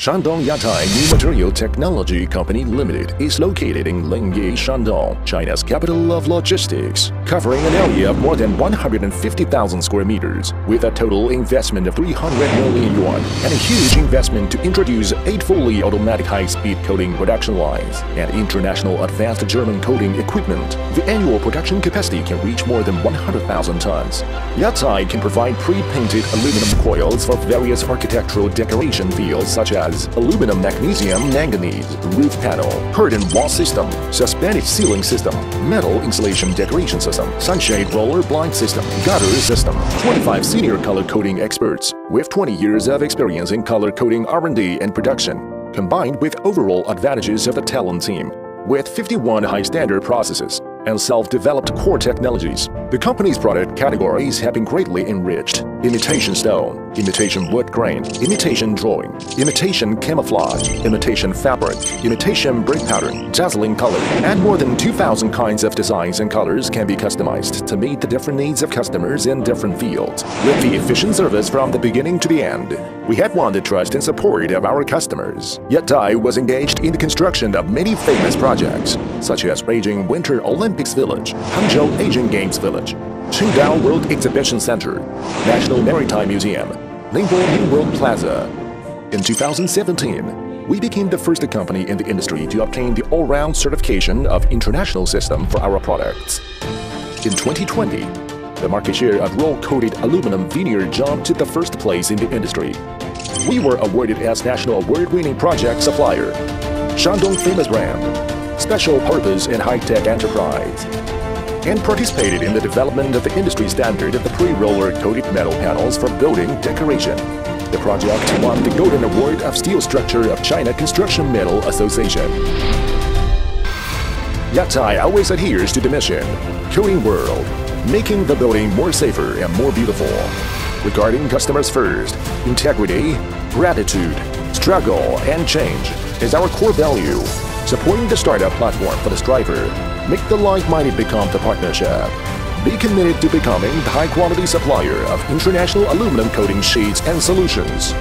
Shandong Yatai New Material Technology Company Limited is located in Linyi, Shandong, China's capital of logistics, covering an area of more than 150,000 square meters, with a total investment of 300 million yuan and a huge investment to introduce eight fully automatic high-speed coating production lines and international advanced German coating equipment. The annual production capacity can reach more than 100,000 tons. Yatai can provide pre-painted aluminum coils for various architectural decoration fields such as aluminum magnesium manganese, roof panel, curtain wall system, suspended ceiling system, metal insulation decoration system, sunshade roller blind system, gutter system. 25 senior color coating experts with 20 years of experience in color coating R&D and production, combined with overall advantages of the talent team, with 51 high-standard processes and self-developed core technologies. The company's product categories have been greatly enriched. Imitation stone, imitation wood grain, imitation drawing, imitation camouflage, imitation fabric, imitation brick pattern, dazzling color, and more than 2,000 kinds of designs and colors can be customized to meet the different needs of customers in different fields. With the efficient service from the beginning to the end, we have won the trust and support of our customers. Yet Yatai was engaged in the construction of many famous projects, such as Beijing Winter Olympics Village, Hangzhou Asian Games Village, Qingdao World Exhibition Center, National Maritime Museum, Ningbo New World Plaza. In 2017, we became the first company in the industry to obtain the all-round certification of international system for our products. In 2020, the market share of roll-coated aluminum veneer jumped to the first place in the industry. We were awarded as National Award-winning Project Supplier, Shandong Famous Brand, Special Purpose and High-Tech Enterprise, and participated in the development of the industry standard of the pre-roller coated metal panels for building decoration. The project won the Golden Award of Steel Structure of China Construction Metal Association. Yatai always adheres to the mission, Coating World, making the building more safer and more beautiful. Regarding customers first, integrity, gratitude, struggle, and change is our core value. Supporting the startup platform for the striver, make the like-minded become the partnership. Be committed to becoming the high-quality supplier of international aluminum coating sheets and solutions.